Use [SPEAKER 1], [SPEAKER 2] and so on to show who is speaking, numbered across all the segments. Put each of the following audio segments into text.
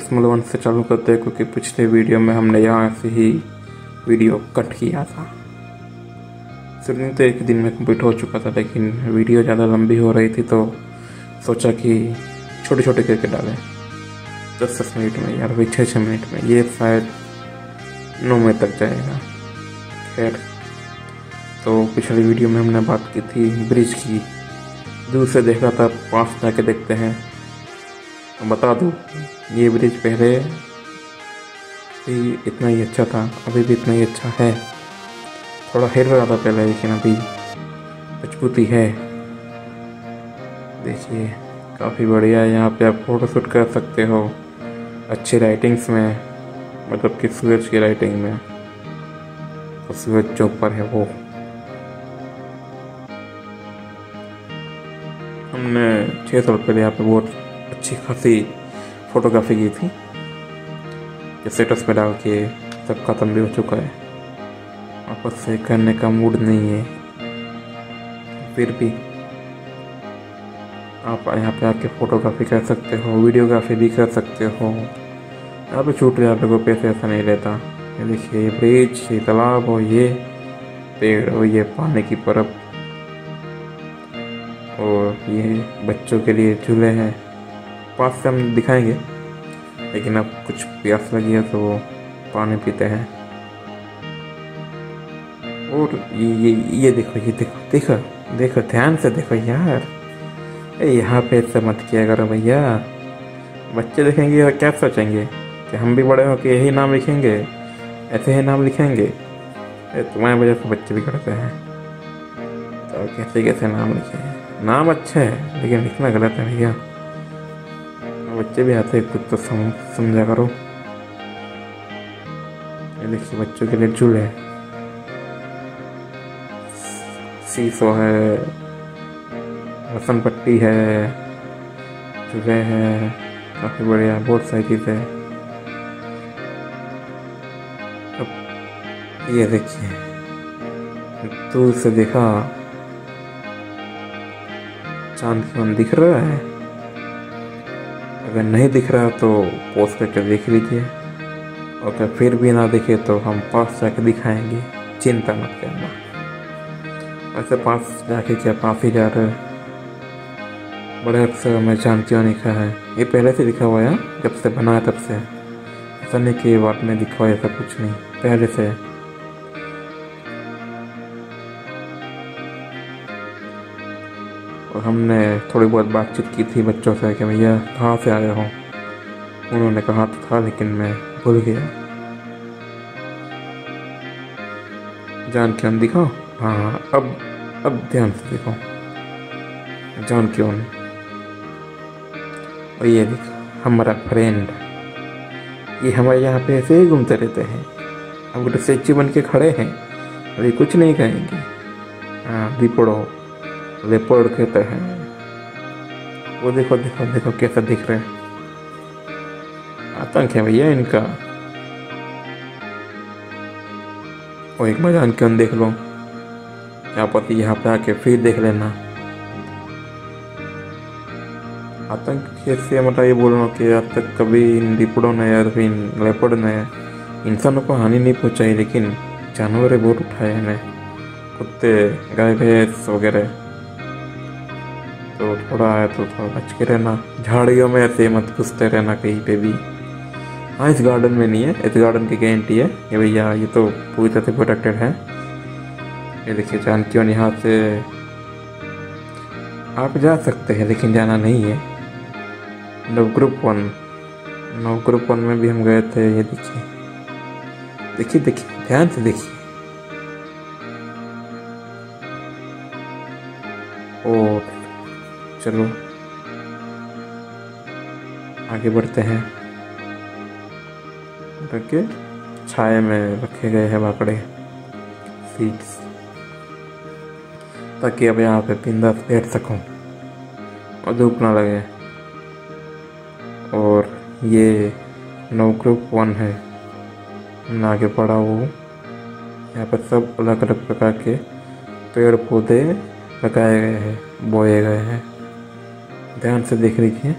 [SPEAKER 1] दशमलव वन से चालू करते हैं, क्योंकि पिछले वीडियो में हमने यहाँ से ही वीडियो कट किया था। शुरू तो एक दिन में कंप्लीट हो चुका था, लेकिन वीडियो ज़्यादा लंबी हो रही थी तो सोचा कि छोटे छोटे करके डालें। दस दस मिनट में या फिर छः छः मिनट में, ये शायद नौ मिनट तक जाएगा। खैर तो पिछली वीडियो में हमने बात की थी ब्रिज की। दूर से देखा था, पास जाके देखते हैं। बता दूँ, ये ब्रिज पहले इतना ही अच्छा था, अभी भी इतना ही अच्छा है। थोड़ा हिल रहा था पहले, लेकिन अभी मजबूती है। देखिए, काफ़ी बढ़िया है, यहाँ पे आप फ़ोटो शूट कर सकते हो। अच्छी राइटिंग्स में मतलब कि सूरज की राइटिंग में। तो सूरज जो ऊपर है वो। हमने छः सौ रुपये यहाँ पे बहुत अच्छी खासी फोटोग्राफी की थी स्टेटस पे डाल के सब ख़त्म भी हो चुका है। वापस से करने का मूड नहीं है। फिर भी आप यहाँ पे आके फ़ोटोग्राफी कर सकते हो वीडियोग्राफी भी कर सकते हो। यहाँ पे छूट यहाँ पे कोई पैसे ऐसा नहीं लेता ये देखिए, ये ब्रिज ये तालाब और ये पेड़ और ये पानी की परब और ये बच्चों के लिए झूले हैं। पास से हम दिखाएँगे। लेकिन अब कुछ प्यास लगी है तो पानी पीते हैं। और ये ये ये देखो ये देखो देखो देखो, ध्यान से देखो यार। ए, यहाँ पे ऐसा मत किया करो भैया। बच्चे देखेंगे और क्या सोचेंगे? कि हम भी बड़े हो के यही नाम लिखेंगे, ऐसे ही नाम लिखेंगे। तुम्हारी वजह से बच्चे करते हैं। तो कैसे कैसे नाम लिखे? नाम अच्छा है, लेकिन लिखना गलत है भैया। बच्चे भी आते कुछ तो सम, समझा करो। ये देखिए बच्चों के लिए झूले। सीसो है रसन पट्टी है झूले है काफ़ी बढ़िया बहुत सारी चीज़ें अब ये देखिए दूर से देखा चाँद दिख रहा है। अगर नहीं दिख रहा तो पोस्ट करके देख लीजिए। और अगर फिर भी ना दिखे तो हम पास जाके दिखाएँगे। चिंता मत करना। ऐसे पास जाके क्या पास ही जा रहे बड़े अक्सर मैं जानती हूँ लिखा है। ये पहले से लिखा हुआ है, जब से बना है तब से। ऐसा नहीं कि बाद में लिखा हुआ ऐसा कुछ नहीं। पहले से। और हमने थोड़ी बहुत बातचीत की थी बच्चों से कि भैया कहाँ से आए हो। उन्होंने कहा तो था, लेकिन मैं भूल गया। जान क्यों दिखाओ हाँ अब अब ध्यान से देखो जान क्यों और ये देखो, हमारा फ्रेंड ये हमारे यहाँ पे ऐसे ही घूमते रहते हैं। अब तो स्टेचू बन के खड़े हैं। अभी कुछ नहीं कहेंगे। हाँ भी पढ़ो। लेपर्ड कहते हैं। वो देखो देखो देखो कैसा दिख रहे हैं। आतंक है भैया इनका। और एक बार जान के देख लो। यहाँ पर यहाँ पे आके फिर देख लेना। आतंक कैसे मतलब ये बोल रहा कि आज तक कभी इन रिपड़ों ने या फिर लेपर्ड ने इंसानों को हानि नहीं पहुँचाई, लेकिन जानवर बहुत उठाए हैं कुत्ते, गाय, भैंस वगैरह। तो थोड़ा आया तो थोड़ा बच के रहना। झाड़ियों में ऐसे मत घुसते रहना कहीं पे भी। हाँ इस गार्डन में नहीं है। इस गार्डन की गारंटी है ये भैया, ये तो पूरी तरह से प्रोटेक्टेड है। ये देखिए जानकी यहाँ से आप जा सकते हैं, लेकिन जाना नहीं है। Now group one now group one में भी हम गए थे, ये देखिए। देखिए देखिए, ध्यान से देखिए। चलो आगे बढ़ते हैं। रखे छाए में रखे गए हैं बाकड़े सीट्स ताकि अब यहाँ पे पिंदा बैठ सकूँ। और धूप ना लगे। और ये नो ग्रुप वन है। आगे पड़ा वो यहाँ पर सब अलग अलग प्रकार के पेड़ पौधे लगाए गए हैं, बोए गए हैं। ध्यान से देख लीजिए।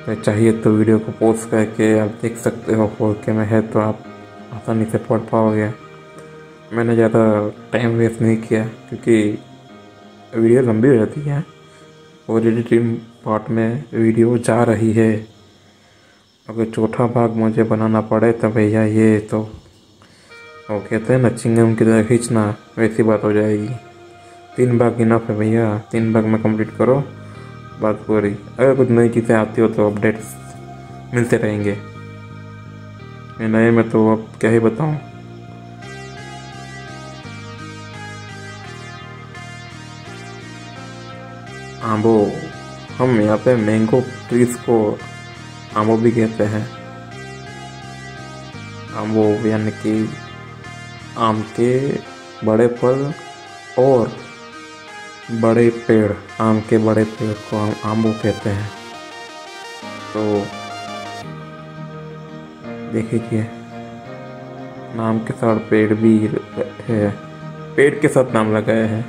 [SPEAKER 1] अगर चाहिए तो वीडियो को पोस्ट करके आप देख सकते हो फोर के में है तो आप आसानी से पढ़ पाओगे। मैंने ज़्यादा टाइम वेस्ट नहीं किया, क्योंकि वीडियो लंबी हो जाती है, और एडिटिंग पार्ट में वीडियो जा रही है। अगर चौथा भाग मुझे बनाना पड़े तो भैया ये तो वो कहते हैं ना, चिंगम की तरह खींचना, वैसी बात हो जाएगी। तीन भाग इनफ है भैया। तीन भाग में कंप्लीट करो। बात पूरी। अगर कुछ नई चीज़ें आती हो तो अपडेट्स मिलते रहेंगे। मैं नए में तो अब क्या ही बताऊँ। आम्बो हम यहाँ पे मैंगो ट्रीज को आम्बो भी कहते हैं। आम्बो यानी कि आम के बड़े फल और बड़े पेड़, आम के बड़े पेड़ को हम आम्बो कहते हैं। तो देखिए, नाम के साथ पेड़ भी है। पेड़ के साथ नाम लगाया है।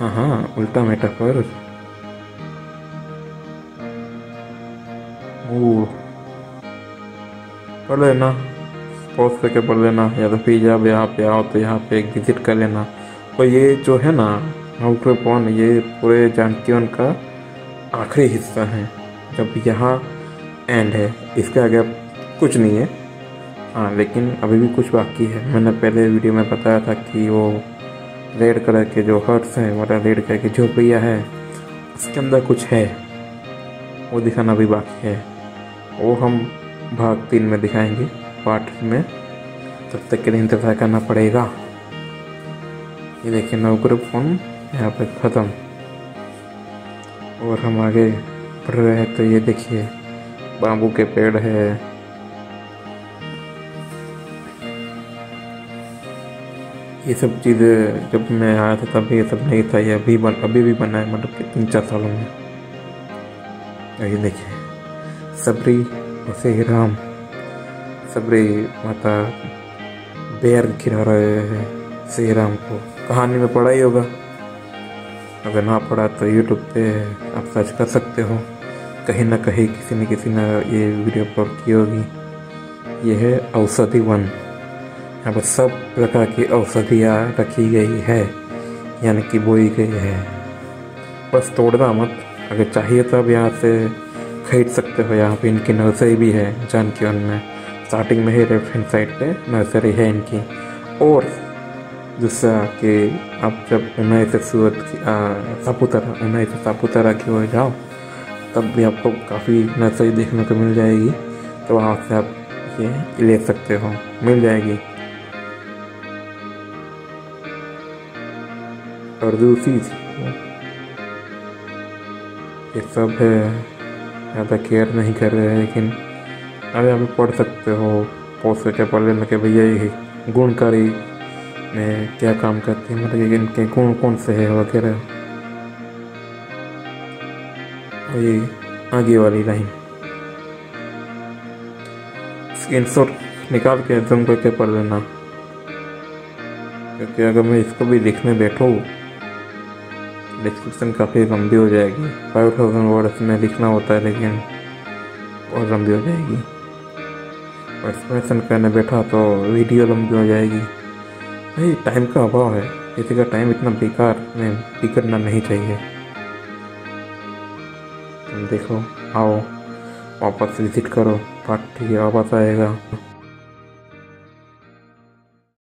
[SPEAKER 1] हाँ हाँ उल्टा मेटाफर ओ पढ़ लेना। पॉज करके पढ़ लेना। या तो फिर जब यहाँ पे आओ तो यहाँ पे विज़िट कर लेना। और ये जो है ना आउटर पॉन ये पूरे जानकीवन का आखिरी हिस्सा है। जब यहाँ एंड है, इसके आगे कुछ नहीं है। हाँ लेकिन अभी भी कुछ बाकी है। मैंने पहले वीडियो में बताया था कि वो रेड कलर के जो हर्ट्स हैं मतलब रेड कलर की झोपड़ियाँ है, उसके अंदर कुछ है। वो दिखाना भी बाकी है। वो हम भाग तीन में दिखाएँगे। पार्ट में तब तक के लिए इंतज़ार करना पड़ेगा। ये देखिए नवग्रुप फ़ोन यहाँ पे ख़त्म। और हम आगे बढ़ रहे हैं तो ये देखिए बाम्बू के पेड़ है। ये सब चीज़ें जब मैं आया था तब ये सब नहीं था, ये अभी बन, अभी भी बना है मतलब कि तीन चार सालों में। ये देखिए, सबरी और श्री राम, सबरी माता बेर खिला रहे हैं, श्री राम को। कहानी में पढ़ा ही होगा। अगर ना पढ़ा तो यूट्यूब पे आप सर्च कर सकते हो। कहीं ना कहीं किसी न किसी ने ये वीडियो अपलोड की होगी। ये है औषधि वन। यहाँ पर सब प्रकार की औषधियाँ रखी गई है, यानी कि बोई गई है। बस तोड़ना मत। अगर चाहिए तो अब यहाँ से खरीद सकते हो। यहाँ पे इनकी नर्सरी भी है, जानकी वन में। स्टार्टिंग में ही लेफ़्ट हैंड साइड पे नर्सरी है इनकी। और दूसरा कि आप जब उन्नाई से सूरत की सापूतारा से सापूतारा की ओर जाओ, तब भी आपको काफ़ी नर्सरी देखने को मिल जाएगी तो वहाँ से आप ये ले सकते हो, मिल जाएगी। और दूसरी ये सब है, ज़्यादा केयर नहीं कर रहे हैं, लेकिन अभी आप पढ़ सकते हो, पोस्ट करके पढ़ लेना कि भैया ये गुणकारी में क्या काम करती है? मतलब इनके कौन कौन से है वगैरह? ये आगे वाली लाइन स्क्रीन शॉट निकाल के जूम करके पढ़ लेना। क्योंकि अगर मैं इसको भी लिखने बैठूँ डिस्क्रिप्शन काफ़ी लंबी हो जाएगी। फाइव थाउज़ेंड वर्ड्स में लिखना होता है, लेकिन बहुत लंबी हो जाएगी। और एक्सप्लेनेशन करने बैठा तो वीडियो लंबी हो जाएगी। भाई टाइम का अभाव है। किसी का टाइम इतना बेकार में बिगड़ना नहीं चाहिए। देखो, आओ, वापस विज़िट करो। पार्ट ठीक वापस आएगा।